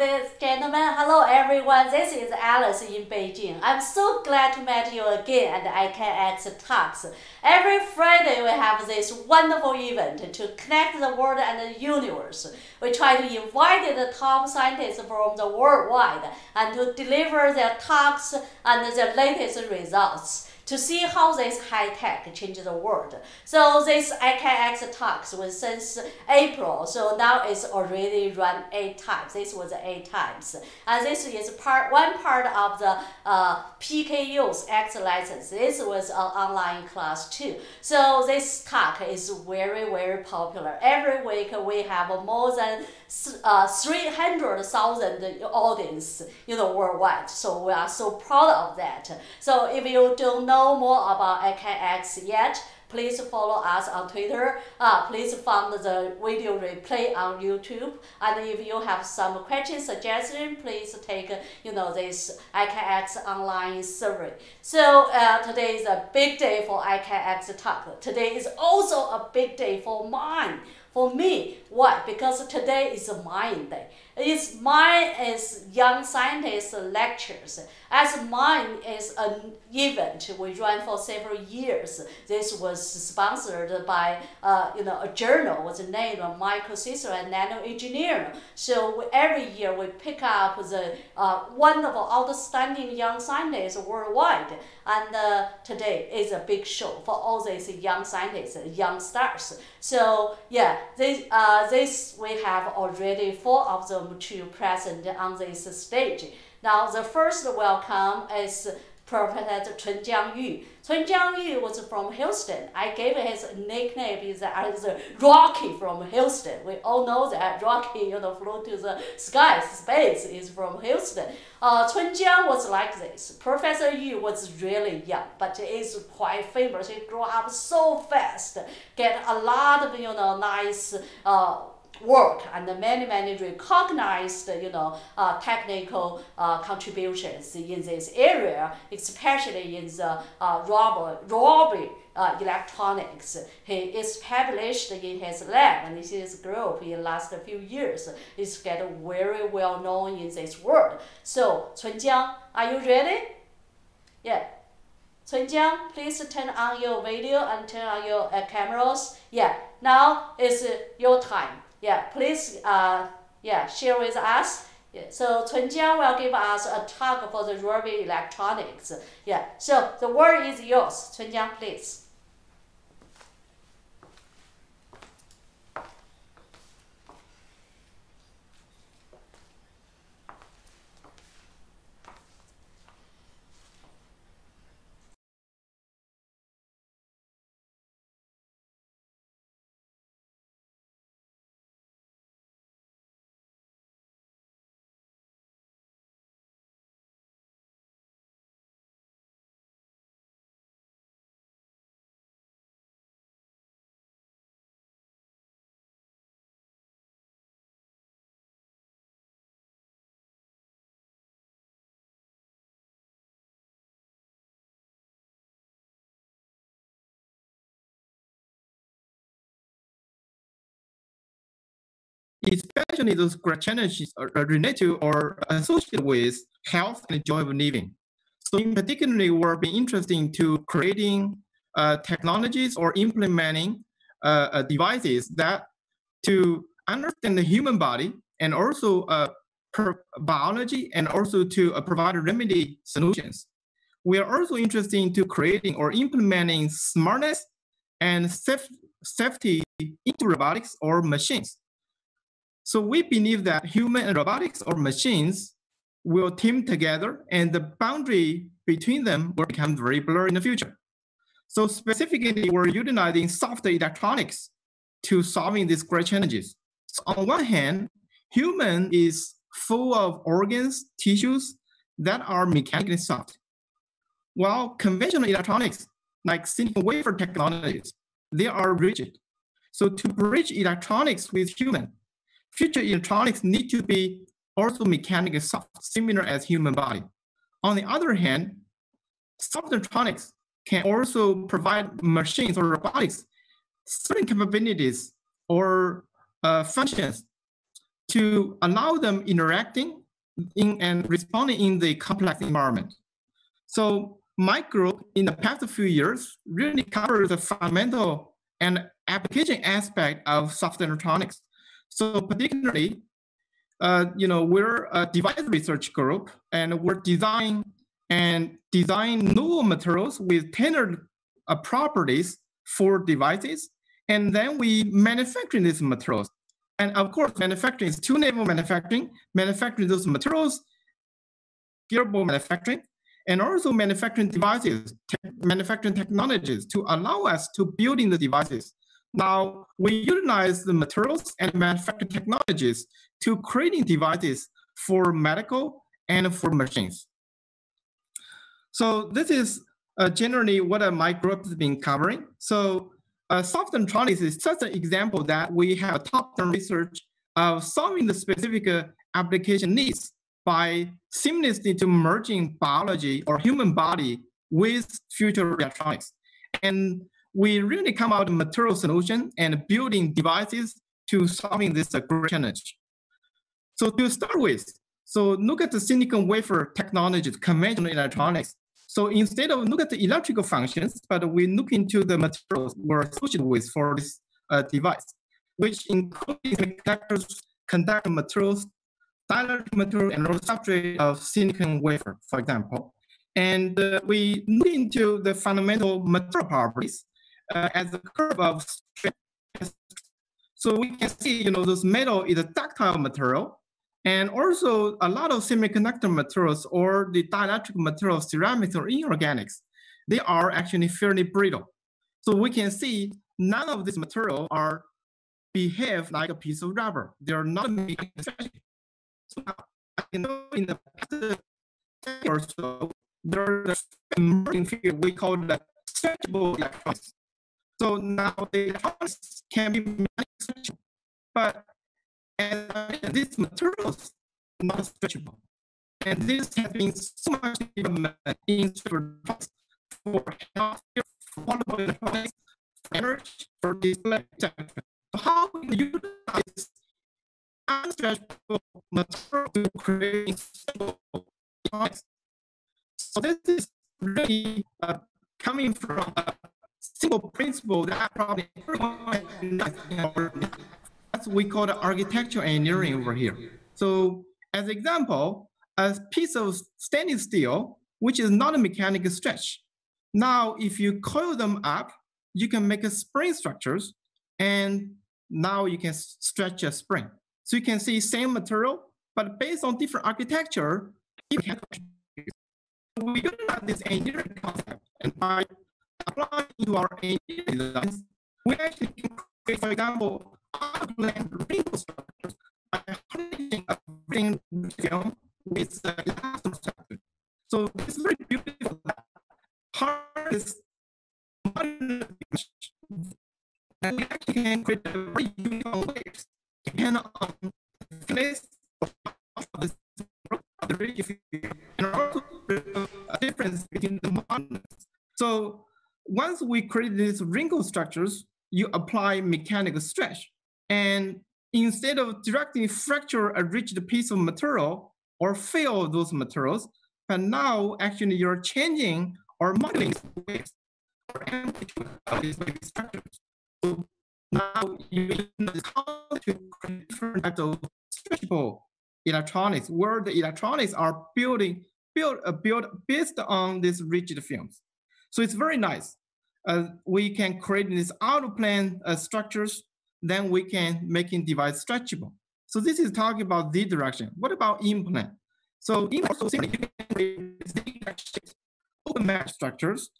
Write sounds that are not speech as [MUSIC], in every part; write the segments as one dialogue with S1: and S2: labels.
S1: ladies gentlemen. Hello, everyone. This is Alice in Beijing. I'm so glad to meet you again at ICANX Talks. Every Friday, we have this wonderful event to connect the world and the universe. We try to invite the top scientists from the worldwide and to deliver their talks and their latest results to see how this high tech changes the world. So this ICANX talks was since April, so now it's already run eight times. This was eight times. And this is part one part of the uh, PKU's X license. This was an online class too. So this talk is very, very popular. Every week we have more than uh, 300,000 audience, you know, worldwide. So we are so proud of that. So if you don't know more about ICANX yet, please follow us on Twitter. Uh, please find the video replay on YouTube. And if you have some question suggestion, please take you know this ICANX online survey. So uh, today is a big day for ICANX talk. Today is also a big day for mine. For me, why? Because today is a mine day. It's mine is young scientist lectures. As mine is an event we run for several years. This was sponsored by uh, you know a journal was named Microprocessor and Nano. So every year we pick up the uh, wonderful, outstanding young scientists worldwide. And uh, today is a big show for all these young scientists, young stars. So yeah, this uh, this we have already four of them to present on this stage. Now the first welcome is Professor Cunjiang Yu. Cunjiang Yu was from Houston. I gave his nickname is as Rocky from Houston. We all know that Rocky, you know, flew to the sky, space is from Houston. Uh, Cunjiang was like this. Professor Yu was really young, but he is quite famous. He grew up so fast, get a lot of, you know, nice uh, work and many, many recognized, you know, uh, technical uh, contributions in this area, especially in the uh, robot, uh, electronics. He established in his lab and his group in the last few years. He's get very well known in this world. So, Cunjiang, are you ready? Yeah. Cunjiang, please turn on your video and turn on your uh, cameras. Yeah, now is your time. Yeah, please, uh, yeah, share with us. Yeah, so Cunjiang will give us a talk for the rubbery electronics. Yeah, so the word is yours. Cunjiang, please.
S2: Especially those challenges related or associated with health and joy of living. So in particular, we're being interested to creating uh, technologies or implementing uh, uh, devices that to understand the human body and also uh, biology and also to uh, provide remedy solutions. We are also interested to creating or implementing smartness and safety into robotics or machines. So we believe that human and robotics or machines will team together and the boundary between them will become very blurry in the future. So specifically, we're utilizing soft electronics to solving these great challenges. So on one hand, human is full of organs, tissues that are mechanically soft. While conventional electronics, like silicon wafer technologies, they are rigid. So to bridge electronics with human, future electronics need to be also mechanically soft, similar as human body. On the other hand, soft electronics can also provide machines or robotics certain capabilities or uh, functions to allow them interacting in and responding in the complex environment. So my group in the past few years really covered the fundamental and application aspect of soft electronics. So particularly, uh, you know, we're a device research group and we're designing and design new materials with tailored uh, properties for devices. And then we manufacture these materials. And of course, manufacturing is level manufacturing, manufacturing those materials, gearable manufacturing, and also manufacturing devices, te manufacturing technologies to allow us to build in the devices. Now, we utilize the materials and manufacturing technologies to creating devices for medical and for machines. So this is uh, generally what uh, my group has been covering. So uh, soft electronics is just an example that we have top-down research of solving the specific uh, application needs by seamlessly to merging biology or human body with future electronics. And we really come out with material solution and building devices to solving this great challenge. So to start with, so look at the silicon wafer technologies, conventional electronics. So instead of look at the electrical functions, but we look into the materials we're associated with for this uh, device, which includes conductors, conductor materials, dielectric material, and substrate of silicon wafer, for example. And uh, we look into the fundamental material properties uh, as a curve of strength. So we can see, you know, this metal is a ductile material, and also a lot of semiconductor materials or the dielectric materials, ceramics or inorganics, they are actually fairly brittle. So we can see none of these materials are behave like a piece of rubber. They're not So now, I know in the past or so, there's a emerging field we call the stretchable electronics. So now the electronics can be manufactured, but and these materials not stretchable. And this has been so much development in for healthcare, for portable electronics, for energy, for display. So how we utilize unstretchable material to create stable electronics? So this is really uh, coming from a simple principle that probably that's we call the architectural engineering over here. So as example, a piece of stainless steel, which is not a mechanical stretch. Now, if you coil them up, you can make a spring structures, and now you can stretch a spring. So you can see same material, but based on different architecture, we utilize this engineering concept, and by applying to our designs, we actually can create, for example, blend wrinkle structures by harnessing a ring film with uh, the elastic structure. So it's very beautiful that harness and we actually can create a very uniform waves depending on the place of the and also a difference between the models. So once we create these wrinkle structures, you apply mechanical stretch. And instead of directly fracture a rigid piece of material or fail those materials, but now actually you're changing or modeling these structures. So now you know how to create different types of stretchable electronics where the electronics are building built uh, built based on these rigid films. So it's very nice. Uh, we can create these out of plane uh, structures then we can making device stretchable. So this is talking about the direction. What about in plane? So in also open mesh structures.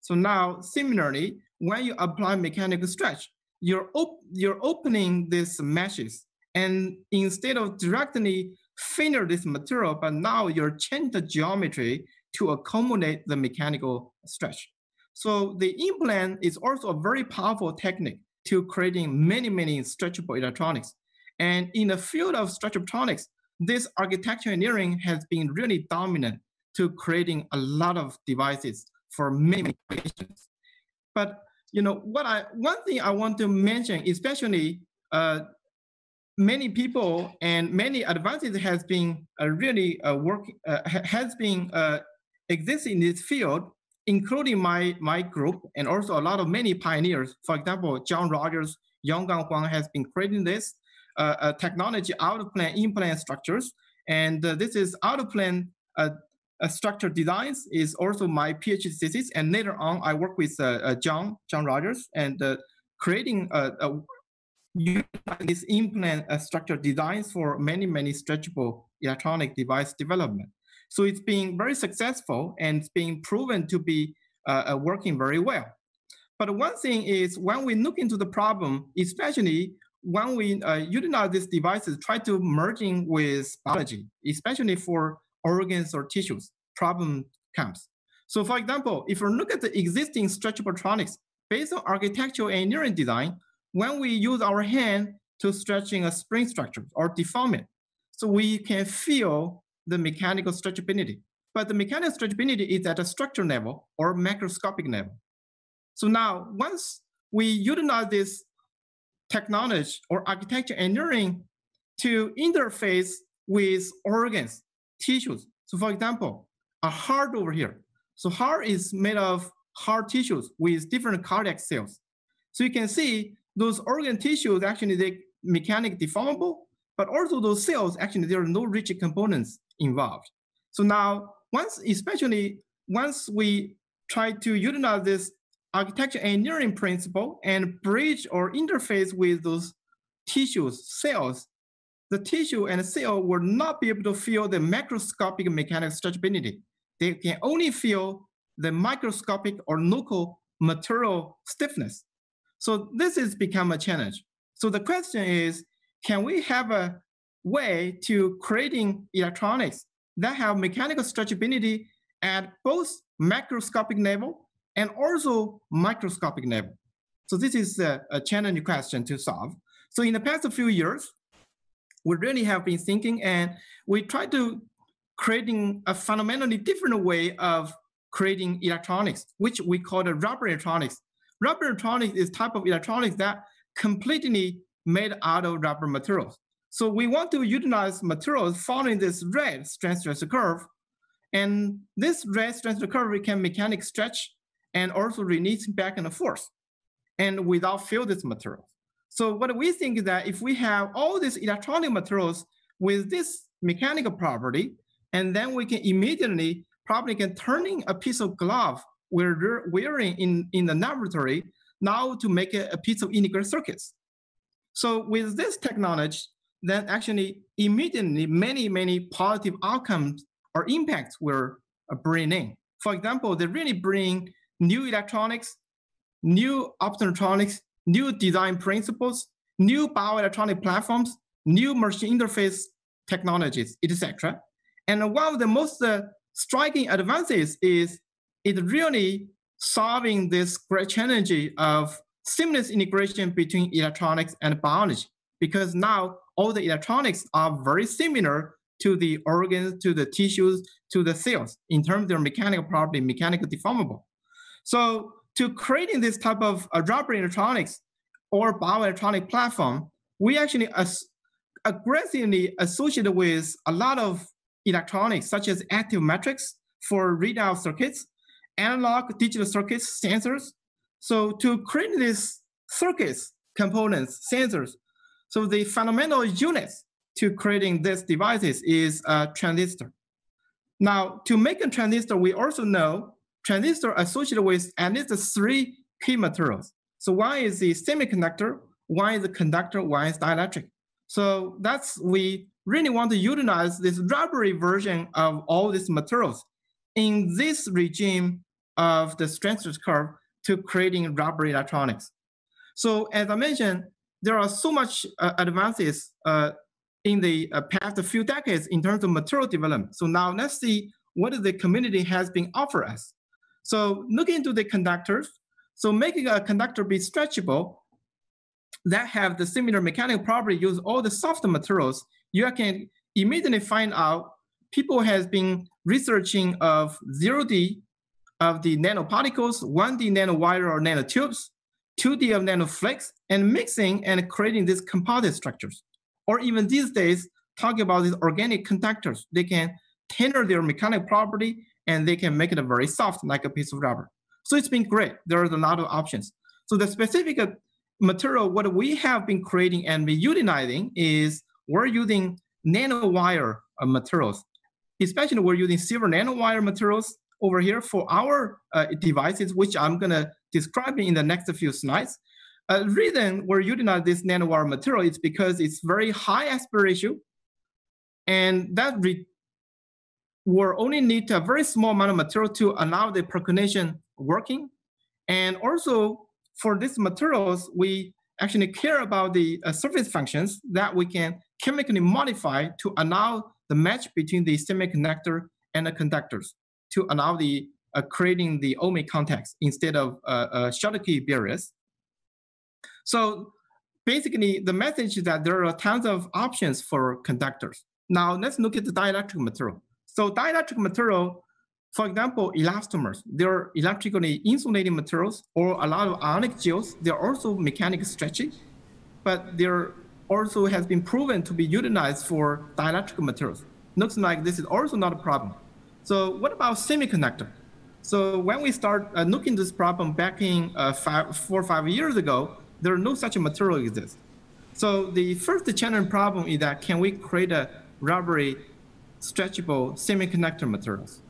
S2: So now similarly, when you apply mechanical stretch, you're, op you're opening these meshes and instead of directly finish this material, but now you're changing the geometry to accommodate the mechanical stretch. So the in plane is also a very powerful technique to creating many, many stretchable electronics. And in the field of stretchable electronics, this architecture engineering has been really dominant to creating a lot of devices for many applications. But you know what I one thing I want to mention, especially uh, many people and many advances has been uh, really uh, work uh, has been uh, existing in this field, including my my group and also a lot of many pioneers. For example, John Rogers, Yonggang Huang has been creating this uh, technology out of plane in plane structures, and uh, this is out of plane uh, structure designs is also my PhD thesis. And later on, I work with John John Rogers and creating this in plane uh, structure designs for many, many stretchable electronic device development. So it's been very successful and it's been proven to be uh, uh, working very well. But one thing is when we look into the problem, especially when we uh, utilize these devices, try to merging with biology, especially for organs or tissues, problem comes. So for example, if we look at the existing stretchable electronics based on architectural engineering design, when we use our hand to stretching a spring structure or deform it, so we can feel the mechanical stretchability. But the mechanical stretchability is at a structure level or macroscopic level. So now, once we utilize this technology or architecture engineering to interface with organs, tissues. So for example, a heart over here. So heart is made of heart tissues with different cardiac cells. So you can see those organ tissues actually they mechanic deformable, but also those cells actually there are no rigid components involved. So now once, especially once we try to utilize this architecture engineering principle and bridge or interface with those tissues, cells, the tissue and cell will not be able to feel the macroscopic mechanical stretchability. They can only feel the microscopic or local material stiffness. So this has become a challenge. So the question is, can we have a way to creating electronics that have mechanical stretchability at both macroscopic level and also microscopic level? So this is a, a challenging question to solve. So in the past few years, we really have been thinking and we try to creating a fundamentally different way of creating electronics, which we call the rubber electronics Rubber electronics is type of electronics that completely made out of rubber materials. So we want to utilize materials following this red strength stress curve. And this red strength curve we can mechanic stretch and also release back and forth and without feel this material. So what we think is that if we have all these electronic materials with this mechanical property, and then we can immediately probably can turning a piece of glove we're wearing in, in the laboratory now to make a, a piece of integrated circuits. So with this technology, then actually immediately many, many positive outcomes or impacts were uh, bring in. For example, they really bring new electronics, new optoelectronics, new design principles, new bioelectronic platforms, new machine interface technologies, etc. And one of the most uh, striking advances is it really solving this great challenge of seamless integration between electronics and biology because now all the electronics are very similar to the organs, to the tissues, to the cells in terms of their mechanical property, mechanical deformable. So to creating this type of uh, rubber electronics or bioelectronic platform, we actually as aggressively associated with a lot of electronics such as active matrix for readout circuits analog digital circuits sensors. So to create these circuits, components, sensors, so the fundamental units to creating these devices is a transistor. Now, to make a transistor, we also know transistor associated with at least three key materials. So one is the semiconductor, one is the conductor, one is dielectric. So that's, we really want to utilize this rubbery version of all these materials in this regime of the strength curve to creating rubber electronics. So as I mentioned, there are so much uh, advances uh, in the uh, past few decades in terms of material development. So now let's see what the community has been offered us. So looking into the conductors, so making a conductor be stretchable that have the similar mechanical property, use all the soft materials, you can immediately find out people has been researching of 0D of the nanoparticles, 1D nanowire or nanotubes, 2D of nanoflakes, and mixing and creating these composite structures. or even these days, talking about these organic conductors, they can tailor their mechanical property and they can make it very soft like a piece of rubber. So it's been great. There's a lot of options. So the specific material, what we have been creating and be utilizing is we're using nanowire uh, materials. Especially we're using silver nanowire materials over here for our uh, devices, which I'm gonna describe in the next few slides. Uh, reason we're utilizing this nanowire material is because it's very high aspect ratio, and that will only need a very small amount of material to allow the percolation working. And also for these materials, we actually care about the uh, surface functions that we can chemically modify to allow the match between the semiconductor and the conductors to allow the uh, creating the ohmic contacts instead of uh, uh, Schottky barriers. So basically, the message is that there are tons of options for conductors. Now let's look at the dielectric material. So dielectric material, for example, elastomers, they're electrically insulating materials or a lot of ionic gels. They're also mechanically stretchy, but they're also has been proven to be utilized for dielectric materials. Looks like this is also not a problem. So what about semiconductor? So when we start uh, looking this problem back in uh, five, four or five years ago, there are no such a material exists. So the first challenge problem is that can we create a rubbery, stretchable semiconductor materials?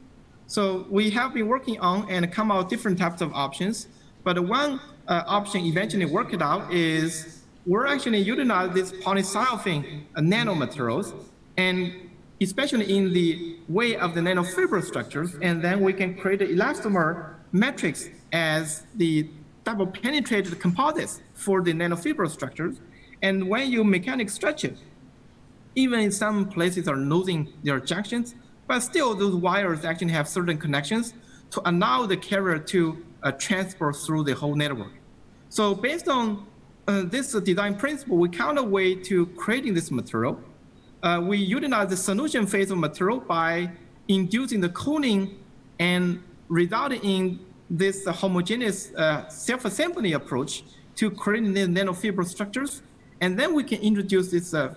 S2: So we have been working on and come out different types of options, but one uh, option eventually worked out is we're actually utilize these polysilicon nanomaterials, and especially in the way of the nanofiber structures, and then we can create elastomer matrix as the double penetrated composites for the nanofiber structures. And when you mechanic stretch it, even in some places are losing their junctions, but still those wires actually have certain connections to allow the carrier to uh, transfer through the whole network. So based on uh, this design principle, we count a way to creating this material. Uh, we utilize the solution phase of material by inducing the cooling and resulting in this homogeneous uh, self-assembly approach to creating the nanofiber structures. And then we can introduce this uh,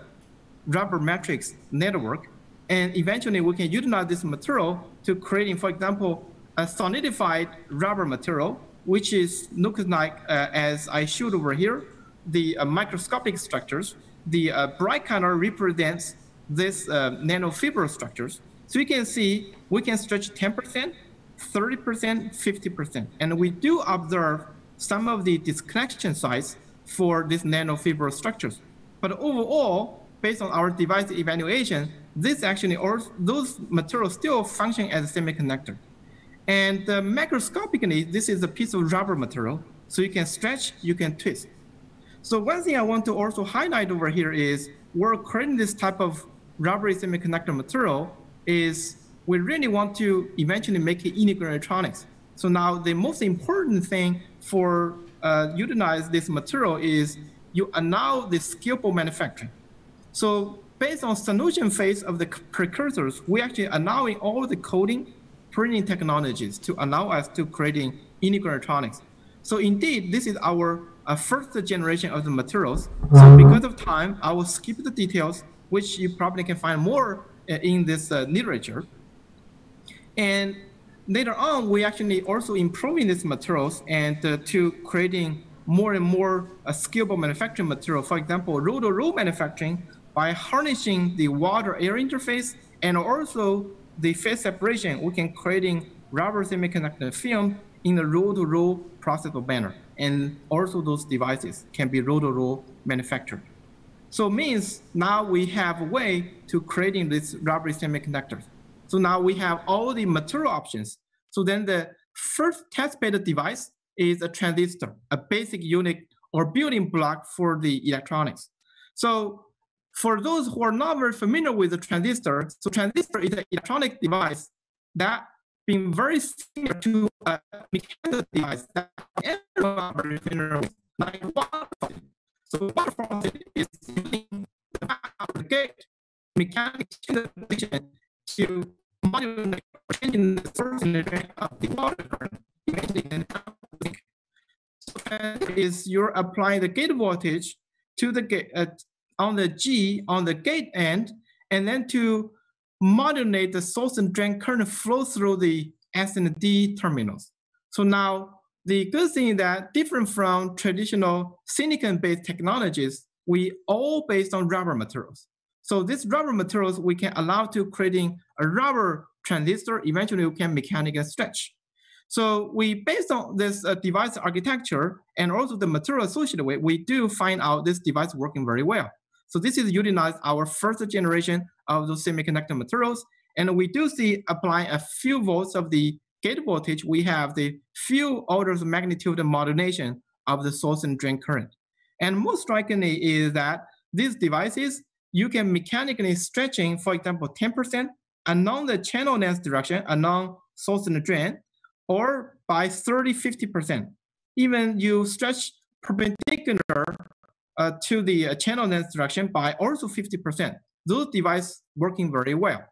S2: rubber matrix network. And eventually we can utilize this material to creating, for example, a solidified rubber material, which is looks like uh, as I showed over here, the uh, microscopic structures, the uh, bright color represents this uh, nanofiber structures. So you can see we can stretch 10%, 30%, 50%. And we do observe some of the disconnection size for these nanofiber structures. But overall, based on our device evaluation, this actually, or those materials still function as a semiconductor. And uh, macroscopically, this is a piece of rubber material. So you can stretch, you can twist. So one thing I want to also highlight over here is we're creating this type of rubbery semiconductor material is we really want to eventually make it integrated electronics. So now the most important thing for uh, utilize this material is you allow the scalable manufacturing. So based on solution phase of the precursors, we actually allowing all the coding, printing technologies to allow us to creating integrated electronics. So indeed, this is our a first generation of the materials. So because of time, I will skip the details, which you probably can find more uh, in this uh, literature. And later on, we actually also improving these materials and uh, to creating more and more uh, scalable manufacturing material. For example, roll-to-roll manufacturing by harnessing the water-air interface and also the phase separation, we can creating rubber semiconductor film in a roll-to-roll process of manner and also those devices can be roll-to-roll manufactured. So means now we have a way to creating these rubbery semiconductors. So now we have all the material options. So then the first test-bed device is a transistor, a basic unit or building block for the electronics. So for those who are not very familiar with the transistor, so transistor is an electronic device that being very similar to a mechanical device that everyone very familiar like. So water is using the gate mechanical to modulate changing the source of the water current. So is you're applying the gate voltage to the gate uh, on the G on the gate end, and then to modulate the source and drain current flow through the S and D terminals. So now the good thing is that different from traditional silicon-based technologies, we all based on rubber materials. So these rubber materials we can allow to creating a rubber transistor. Eventually, we can mechanically stretch. So we, based on this uh, device architecture and also the material associated with, we do find out this device working very well. So this is utilize our first generation of those semiconductor materials. And we do see applying a few volts of the gate voltage, we have the few orders of magnitude modulation of the source and drain current. And most strikingly is that these devices, you can mechanically stretching, for example, 10% along the channel length direction, along source and drain, or by 30, 50%. Even you stretch perpendicular uh, to the uh, channel length direction by also 50%. Those devices working very well.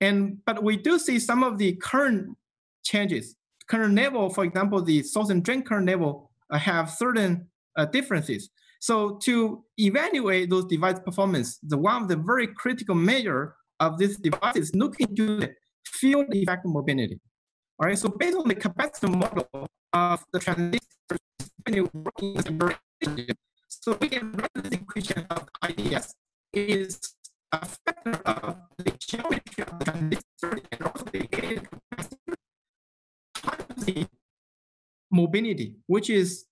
S2: And but we do see some of the current changes. Current level, for example, the source and drain current level uh, have certain uh, differences. So to evaluate those device performance, the one of the very critical measure of this device is looking to the field effect mobility. All right, so based on the capacitor model of the transistor working so we can write this equation of IDS is a factor of the geometry of the transistor and also the capacitor mobility, which is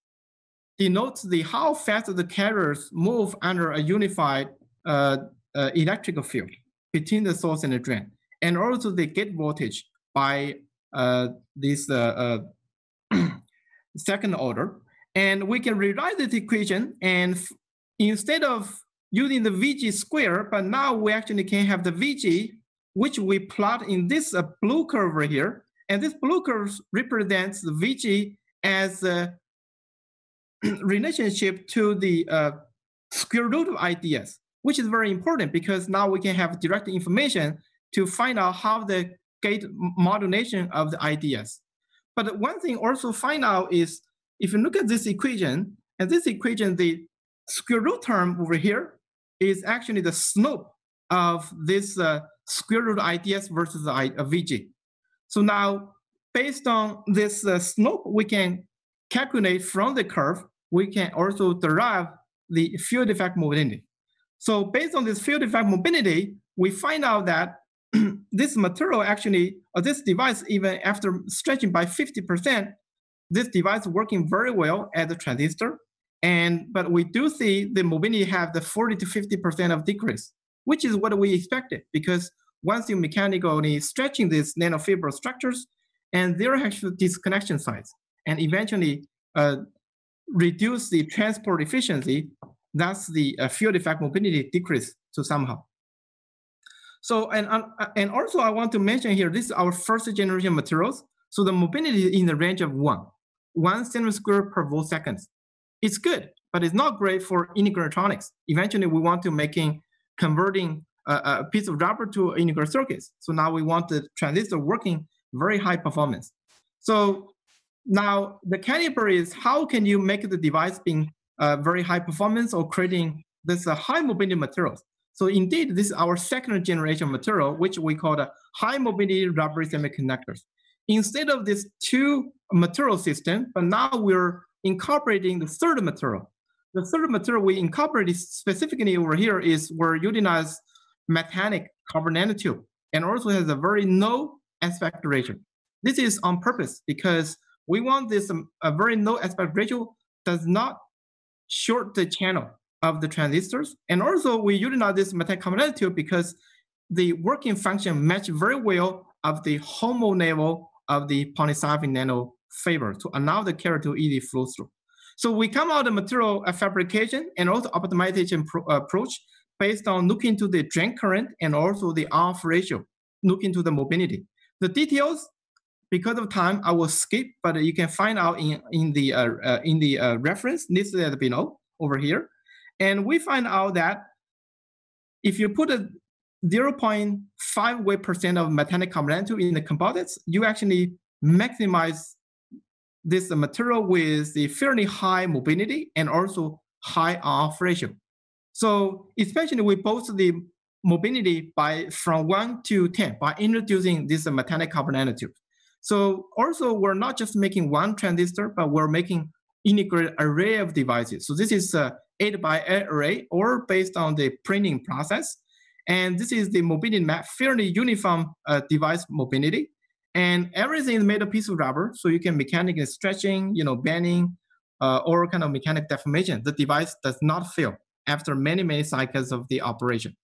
S2: denotes the how fast the carriers move under a unified uh, uh, electrical field between the source and the drain, and also the gate voltage by uh, this uh, uh, [CLEARS THROAT] second order. And we can rewrite this equation and instead of using the VG square, but now we actually can have the VG, which we plot in this uh, blue curve right here. And this blue curve represents the VG as a [CLEARS THROAT] relationship to the uh, square root of IDS, which is very important because now we can have direct information to find out how the gate modulation of the IDS. But one thing also find out is if you look at this equation, and this equation, the square root term over here is actually the slope of this uh, square root IDS versus the uh, VG. So now, based on this uh, slope, we can calculate from the curve, we can also derive the field effect mobility. So based on this field effect mobility, we find out that [CLEARS THROAT] this material actually, or this device, even after stretching by 50%, this device working very well as a transistor. And but we do see the mobility have the 40 to 50% of decrease, which is what we expected because once you mechanically stretching these nanofiber structures, and there are actually disconnection sites, and eventually uh, reduce the transport efficiency, thus the uh, field effect mobility decrease to somehow. So, and, uh, and also I want to mention here, this is our first generation materials. So the mobility is in the range of one, one centimeter square per volt seconds. It's good, but it's not great for integrated electronics. Eventually we want to making, converting a, a piece of rubber to integrated circuits. So now we want the transistor working very high performance. So now the caliber is how can you make the device being uh, very high performance or creating this uh, high mobility materials. So indeed, this is our second generation material, which we call the high mobility rubber semiconductors. Instead of this two material system, but now we're incorporating the third material. The third material we incorporated specifically over here is we're utilize metallic carbon nanotube and also has a very low aspect ratio. This is on purpose because we want this um, a very low aspect ratio does not short the channel of the transistors. And also we utilize this metallic carbon nanotube because the working function match very well of the HOMO level of the polysilicon nano fiber to allow the carrier to easily flow through. So we come out the material fabrication and also optimization pro approach based on looking to the drain current and also the off ratio, looking to the mobility. The details, because of time, I will skip, but you can find out in, in the, uh, uh, in the uh, reference listed below over here. And we find out that if you put a 0.5 weight percent of metallic carbon in the composites, you actually maximize this material with the fairly high mobility and also high off ratio. So especially we boost the mobility by from one to 10 by introducing this metallic carbon nanotube. So also we're not just making one transistor, but we're making integrated array of devices. So this is a eight by eight array or based on the printing process. And this is the mobility map, fairly uniform uh, device mobility. And everything is made of piece of rubber, so you can mechanically stretching, you know, bending, uh, or kind of mechanic deformation. The device does not fail after many, many cycles of the operation.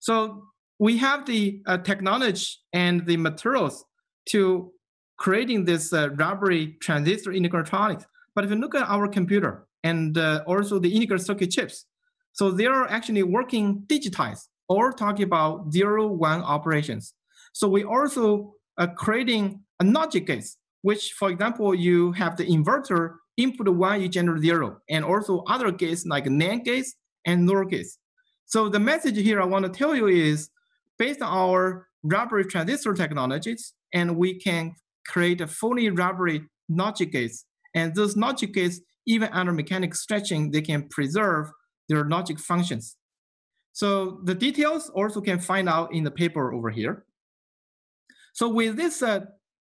S2: So we have the uh, technology and the materials to creating this uh, rubbery transistor electronics. But if you look at our computer and uh, also the integrated circuit chips, so they are actually working digitized or talking about zero one operations. So we also are uh, creating a logic gates, which for example, you have the inverter input one, you generate zero, and also other gates like NAND gates and NOR gates. So the message here I want to tell you is based on our rubbery transistor technologies, and we can create a fully rubbery logic gates. And those logic gates, even under mechanical stretching, they can preserve their logic functions. So the details also can find out in the paper over here. So with this uh,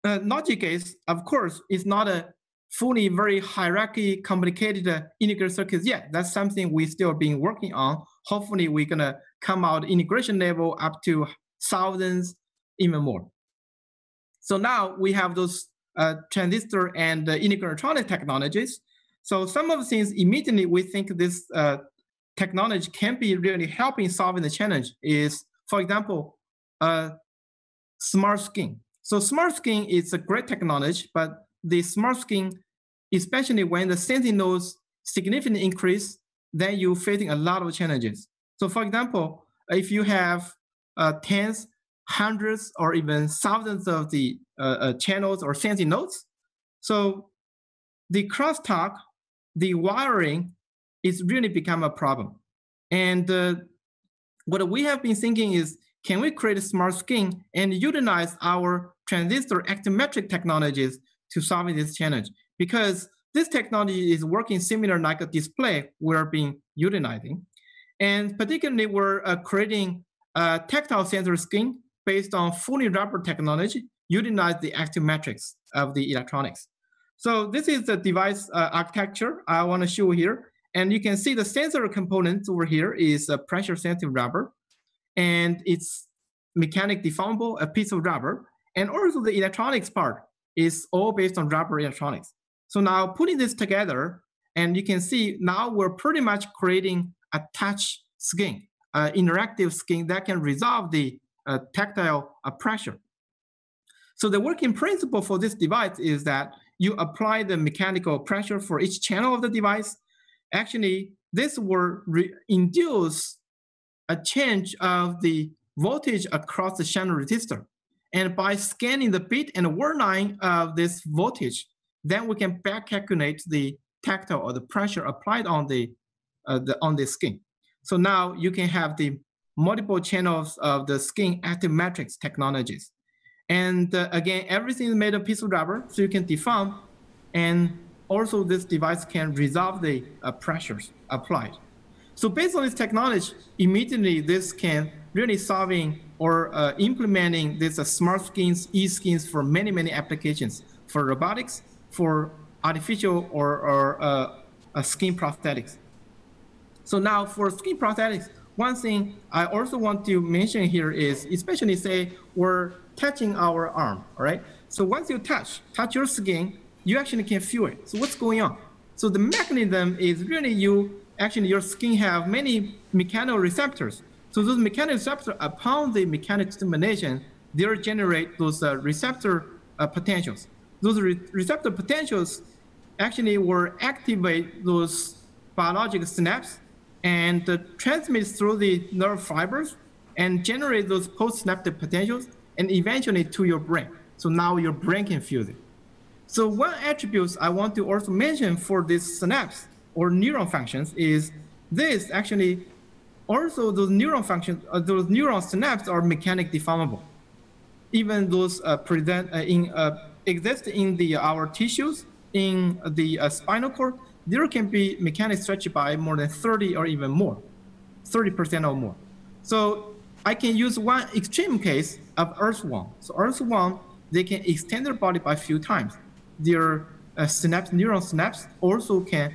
S2: uh, logic gates, of course, it's not a fully very hierarchy complicated uh, integrated circuits yet. That's something we still been working on. Hopefully we're gonna come out integration level up to thousands, even more. So now we have those uh, transistor and uh, integrated electronic technologies. So some of the things immediately we think this uh, technology can be really helping solving the challenge is, for example, uh, smart skin. So smart skin is a great technology, but the smart skin, especially when the sensing nodes significantly increase, then you're facing a lot of challenges. So for example, if you have uh, tens, hundreds, or even thousands of the uh, uh, channels or sensing nodes, so the crosstalk, the wiring is really become a problem. And uh, what we have been thinking is, can we create a smart skin and utilize our transistor active matrix technologies to solve this challenge? Because this technology is working similar like a display we're being utilizing. And particularly we're uh, creating a tactile sensor skin based on fully rubber technology, utilize the actimetrics of the electronics. So this is the device uh, architecture I want to show here. And you can see the sensor component over here is a pressure sensitive rubber and it's mechanic deformable, a piece of rubber. And also the electronics part is all based on rubber electronics. So now putting this together, and you can see now we're pretty much creating a touch skin, an interactive skin that can resolve the uh, tactile uh, pressure. So the working principle for this device is that you apply the mechanical pressure for each channel of the device. Actually, this will induce a change of the voltage across the shunt resistor. And by scanning the bit and word line of this voltage, then we can back calculate the tactile or the pressure applied on the, uh, the on the skin. So now you can have the multiple channels of the skin active matrix technologies. And uh, again, everything is made of piece of rubber, so you can deform. And also this device can resolve the uh, pressures applied. So based on this technology, immediately this can really solving or uh, implementing this uh, smart skins, e-skins for many, many applications for robotics, for artificial or, or uh, skin prosthetics. So now for skin prosthetics, one thing I also want to mention here is, especially say we're touching our arm, all right? So once you touch, touch your skin, you actually can feel it. So what's going on? So the mechanism is really you, actually your skin have many mechanical receptors. So those mechanical receptors, upon the mechanical stimulation, they generate those uh, receptor uh, potentials. Those re receptor potentials actually will activate those biological synapses and uh, transmits through the nerve fibers and generate those post-synaptic potentials and eventually to your brain. So now your brain can feel it. So one attribute I want to also mention for this synapse or neuron functions is this actually also those neuron functions, uh, those neuron synapses are mechanic deformable. Even those uh, present uh, in uh, exist in the our tissues in the uh, spinal cord, there can be mechanical stretch by more than 30 or even more, 30% or more. So I can use one extreme case of earthworm. So earthworm, they can extend their body by a few times. Their uh, synapse, neuron synapse also can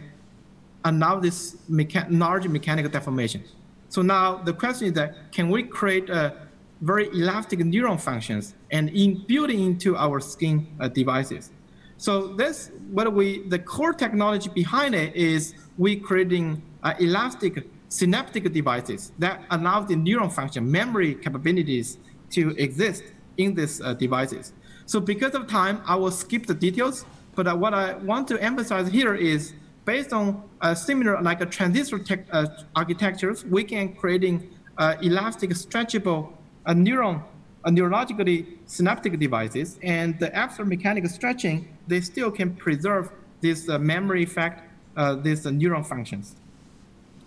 S2: allow this mecha large mechanical deformation. So now the question is that can we create a very elastic neuron functions and in built into our skin uh, devices? So this, what we, the core technology behind it is we creating uh, elastic synaptic devices that allow the neuron function, memory capabilities to exist in these uh, devices. So because of time, I will skip the details, but uh, what I want to emphasize here is based on uh, similar like a transistor tech, uh, architectures, we can creating uh, elastic stretchable neuron neurologically synaptic devices, and the after mechanical stretching, they still can preserve this uh, memory effect, uh, these uh, neuron functions.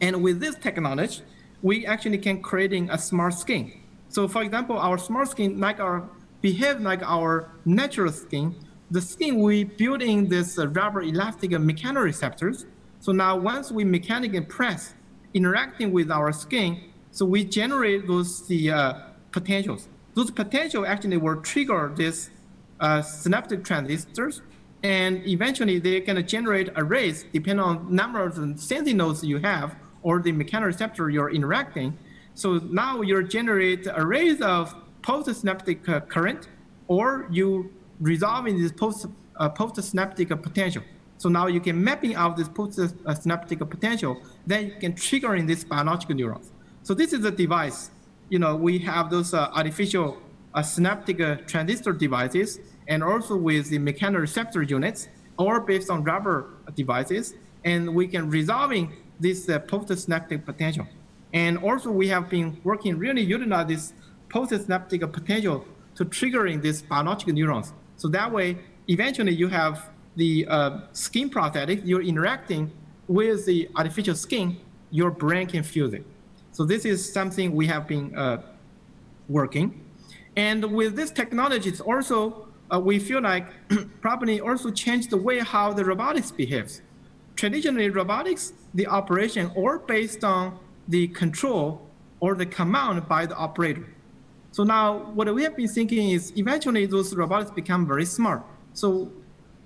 S2: And with this technology, we actually can creating a smart skin. So for example, our smart skin like our behave like our natural skin. The skin we build in this uh, rubber elastic mechanoreceptors. So now once we mechanically press, interacting with our skin, so we generate those the uh, potentials those potential actually will trigger these uh, synaptic transistors, and eventually they're going to generate arrays depending on number of sensing nodes you have or the mechanoreceptor you're interacting. So now you generate arrays of post-synaptic uh, current, or you resolving this post uh, post-synaptic potential. So now you can mapping out this post-synaptic potential, then you can trigger in these biological neurons. So this is a device you know, we have those uh, artificial uh, synaptic uh, transistor devices and also with the mechanoreceptor units or based on rubber devices. And we can resolving this uh, post-synaptic potential. And also we have been working really utilize this post-synaptic potential to triggering these biological neurons. So that way, eventually you have the uh, skin prosthetic, you're interacting with the artificial skin, your brain can feel it. So this is something we have been uh, working. And with this technology, it's also, uh, we feel like [CLEARS THROAT] probably also changed the way how the robotics behaves. Traditionally, robotics, the operation or based on the control or the command by the operator. So now what we have been thinking is eventually those robotics become very smart. So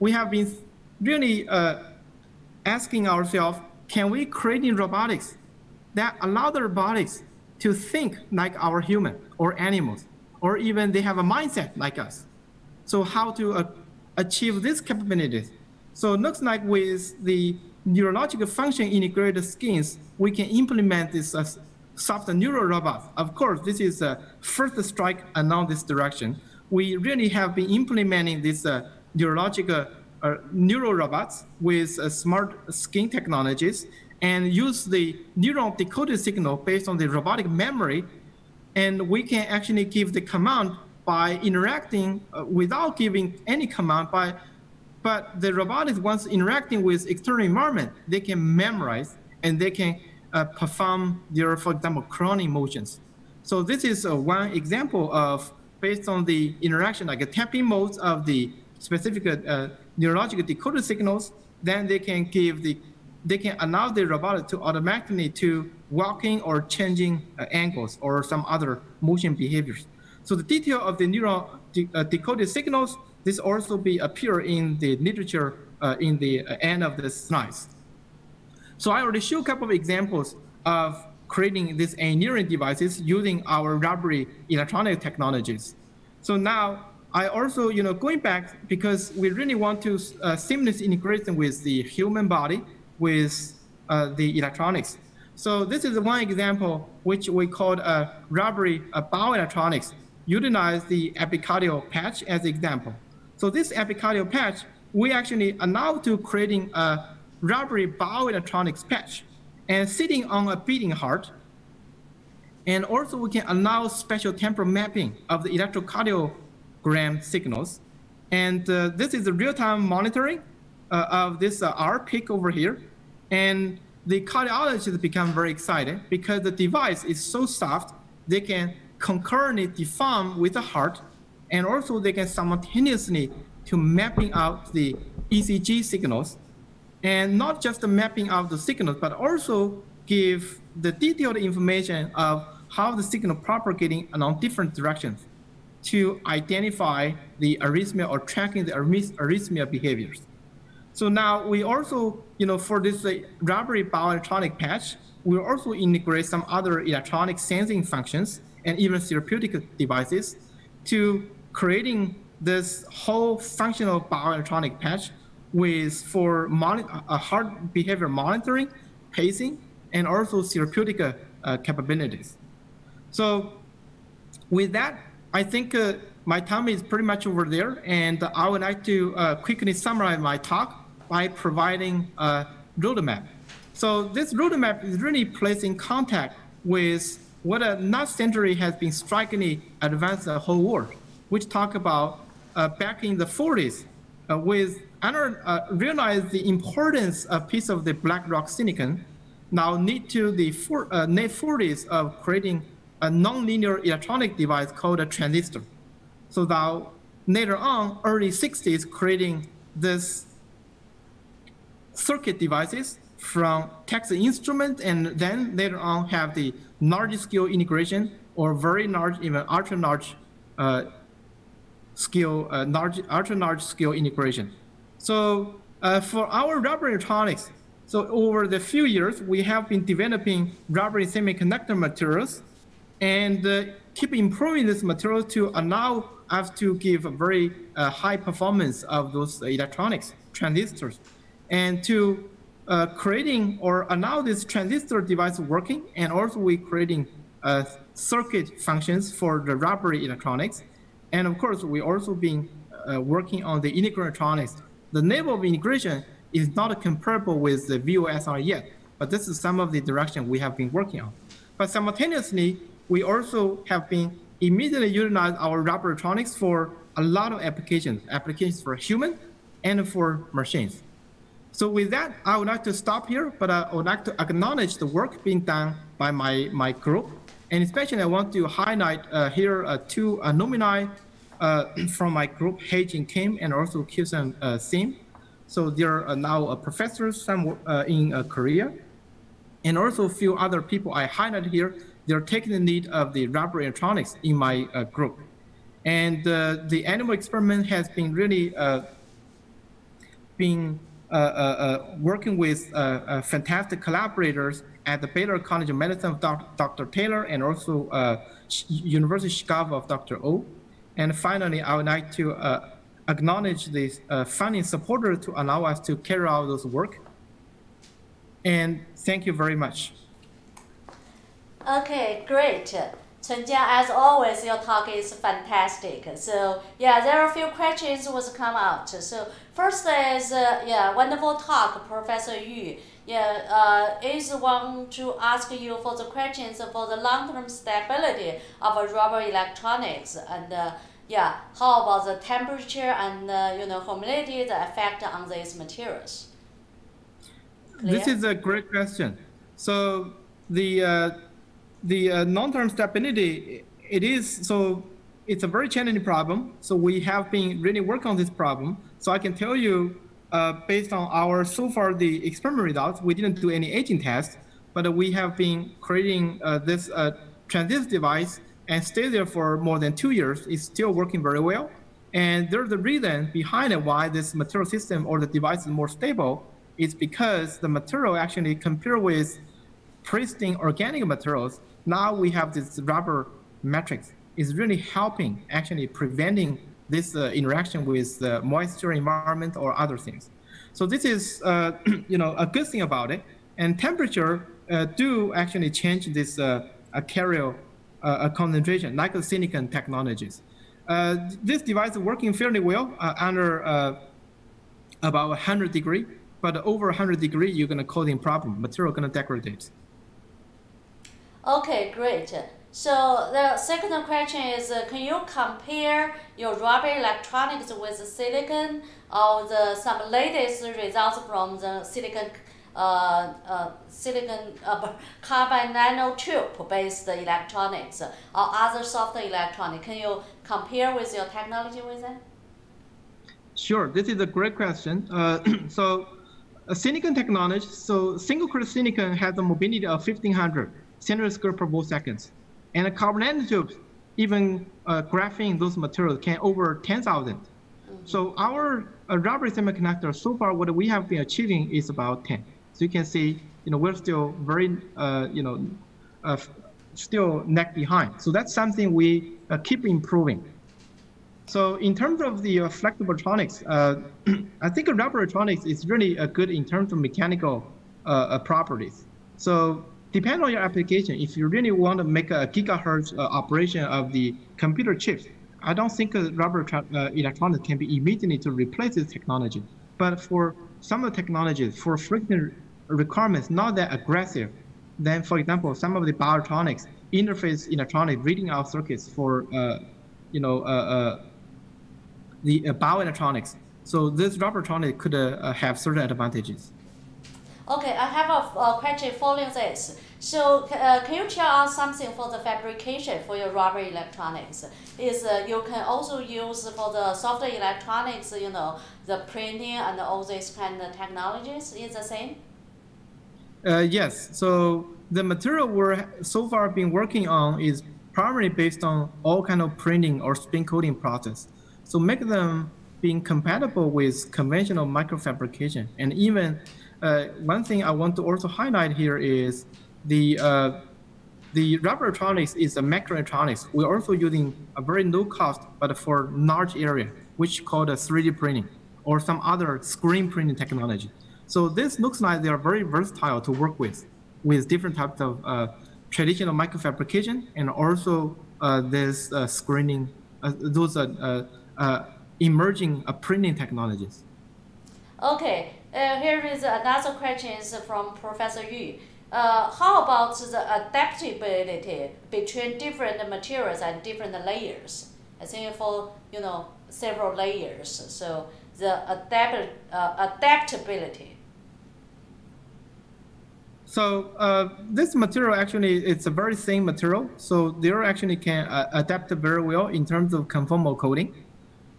S2: we have been really uh, asking ourselves, can we create in robotics that allow the bodies to think like our human or animals, or even they have a mindset like us. So how to uh, achieve these capabilities? So it looks like with the neurological function integrated skins, we can implement this soft neural robots. Of course, this is a first strike along this direction. We really have been implementing these uh, neurological uh, neural robots with uh, smart skin technologies and use the neural decoded signal based on the robotic memory. And we can actually give the command by interacting uh, without giving any command by but the robotics once interacting with external environment they can memorize and they can uh, perform their for example cloning motions so this is uh, one example of based on the interaction like a tapping modes of the specific uh, neurological decoded signals then they can give the they can allow the robot to automatically to walking or changing uh, angles or some other motion behaviors. So the detail of the neural de uh, decoded signals, this also be appear in the literature uh, in the uh, end of the slides. So I already show a couple of examples of creating these engineering devices using our rubbery electronic technologies. So now I also, you know, going back because we really want to uh, seamless integration with the human body with uh, the electronics. So this is one example which we called a rubbery a bioelectronics, utilize the epicardial patch as example. So this epicardial patch, we actually allow to creating a rubbery bioelectronics patch and sitting on a beating heart. And also we can allow special temporal mapping of the electrocardiogram signals. And uh, this is real-time monitoring uh, of this uh, R peak over here. And the cardiologists become very excited because the device is so soft, they can concurrently deform with the heart, and also they can simultaneously to mapping out the ECG signals. And not just the mapping out the signals, but also give the detailed information of how the signal propagating along different directions to identify the arrhythmia or tracking the arrhythmia behaviors. So now we also, you know, for this uh, rubbery bioelectronic patch, we also integrate some other electronic sensing functions and even therapeutic devices to creating this whole functional bioelectronic patch with for a heart behavior monitoring, pacing, and also therapeutic uh, capabilities. So with that, I think uh, my time is pretty much over there, and I would like to uh, quickly summarize my talk by providing a roadmap. So this roadmap is really placed in contact with what a last century has been strikingly advanced the whole world, which talk about uh, back in the 40s uh, with under, uh, realize the importance of piece of the black rock silicon now need to the for, uh, late 40s of creating a nonlinear electronic device called a transistor. So now later on, early 60s, creating this circuit devices from Texas Instrument, and then later on have the large scale integration or very large, even ultra large uh, scale, uh, large, ultra large scale integration. So uh, for our rubber electronics, so over the few years, we have been developing rubber semiconductor materials and uh, keep improving this material to allow us to give a very uh, high performance of those electronics, transistors, and to uh, creating or allow this transistor device working, and also we creating uh, circuit functions for the rubber electronics. And of course, we also been uh, working on the integrated electronics. The level of integration is not comparable with the VLSI yet, but this is some of the direction we have been working on. But simultaneously, we also have been immediately utilize our rubber electronics for a lot of applications, applications for human and for machines. So with that, I would like to stop here, but I would like to acknowledge the work being done by my, my group. And especially I want to highlight uh, here uh, two alumni [CLEARS THROAT] from my group, Jin Kim and also Kyoseung uh, Sim. So they're uh, now professors some, uh, in Korea. And also a few other people I highlighted here they're taking the lead of the rubber electronics in my uh, group. And uh, the animal experiment has been really uh, been uh, uh, uh, working with fantastic collaborators at the Baylor College of Medicine of Dr. Taylor and also University of Chicago of Dr. O. And finally, I would like to acknowledge the funding supporter to allow us to carry out this work. And thank you very much.
S1: Okay, great. Cunjiang, as always, your talk is fantastic. So yeah, there are a few questions was come out. So first is uh, yeah, wonderful talk, Professor Yu. Yeah, uh, is want to ask you for the questions for the long-term stability of rubber electronics and uh, yeah, how about the temperature and uh, you know humidity the effect on these materials?
S2: Clear? This is a great question. So the uh, the uh, long-term stability, it is, so it's a very challenging problem. So we have been really working on this problem. So I can tell you, uh, based on our so far the experiment results, we didn't do any aging tests, but we have been creating uh, this uh, transistor device and stay there for more than two years. It's still working very well. And there's a reason behind it why this material system or the device is more stable. It's because the material actually compared with pristine organic materials now we have this rubber matrix is really helping actually preventing this uh, interaction with the moisture environment or other things. So this is uh, [CLEARS THROAT] you know a good thing about it. And temperature uh, do actually change this uh, carrier uh, concentration like the silicon technologies. Uh, this device is working fairly well uh, under about 100 degree, but over 100 degree, you're going to cause in problem. Material going to degrade.
S1: Okay, great. So the second question is, uh, can you compare your rubber electronics with silicon or the some latest results from the silicon uh, uh, silicon uh, [LAUGHS] carbon nanotube based electronics or other soft electronics? Can you compare with your technology with that?
S2: Sure, this is a great question. Uh, [CLEARS THROAT] so a silicon technology, so single crystal silicon has a mobility of 1500 centimeters square per volt seconds. And a carbon nanotubes, even uh, graphene, those materials can over 10,000. Mm -hmm. So our uh, rubber semiconductor, so far what we have been achieving is about 10. So you can see, you know, we're still very, uh, you know, uh, still neck behind. So that's something we uh, keep improving. So in terms of the uh, flexible electronics, uh, [CLEARS THROAT] I think rubber electronics is really uh, good in terms of mechanical properties. So depending on your application, if you really want to make a gigahertz uh, operation of the computer chips, I don't think rubber electronics can be immediately to replace this technology. But for some of the technologies, for frequent requirements not that aggressive, then for example, some of the bioelectronics, interface electronic reading out circuits for, you know, the uh, bioelectronics. So this rubber electronic could uh, have certain advantages.
S1: Okay, I have a, a question following this. So uh, can you tell us something for the fabrication for your rubber electronics? Is uh, you can also use for the software electronics, you know, the printing and all these kind of technologies is the same?
S2: Uh, yes. So the material we're so far been working on is primarily based on all kind of printing or spin coating process. So make them being compatible with conventional microfabrication. And even uh, one thing I want to also highlight here is the uh, the electronics is a microelectronics. We're also using a very low cost, but for large area, which called a 3D printing or some other screen printing technology. So this looks like they are very versatile to work with, with different types of uh, traditional microfabrication and also uh, this uh, screening, uh, those uh, emerging uh, printing technologies.
S1: Okay, uh, here is another question from Professor Yu. Uh, how about the adaptability between different materials and different layers? I think for you know several layers, so the adapt uh, adaptability.
S2: So uh, this material actually it's a very thin material, so they actually can uh, adapt very well in terms of conformal coating.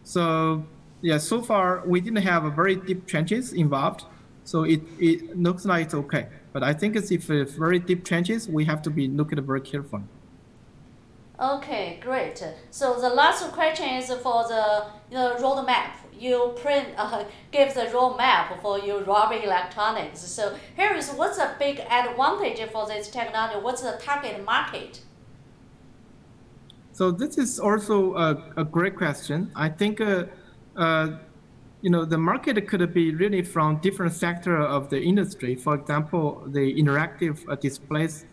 S2: So yeah, so far we didn't have a very deep trenches involved. So it, it looks like it's okay. But I think it's if it's very deep trenches, we have to be looking very careful.
S1: Okay, great. So the last question is for the you know, roadmap. You print, uh, give the roadmap for your rubber electronics. So here is what's the big advantage for this technology? What's the target market?
S2: So this is also a, a great question. I think, uh, uh, you know, the market could be really from different sector of the industry. For example, the interactive uh, displays,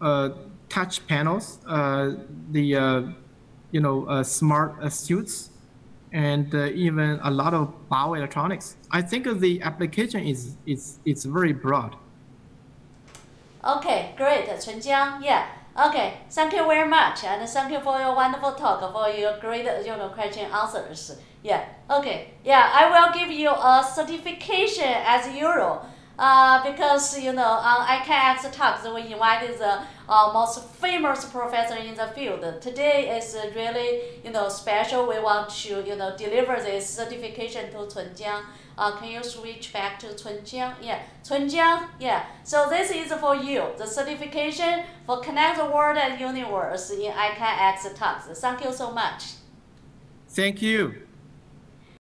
S2: uh, touch panels, uh, the, uh, you know, smart suits, and even a lot of bioelectronics. I think the application is, is, is very broad.
S1: Okay, great, Cunjiang. Yeah. Okay, thank you very much, and thank you for your wonderful talk, for your great, you know, question answers. Yeah, okay, yeah, I will give you a certification as usual. Uh, because you know on ICANX talks we invited the uh, most famous professor in the field. Today is really you know special. We want to you know deliver this certification to Cunjiang. Uh, can you switch back to Cunjiang? Yeah, Cunjiang. Yeah. So this is for you. The certification for Connect the World and Universe in ICANX talks. Thank you so much.
S2: Thank you.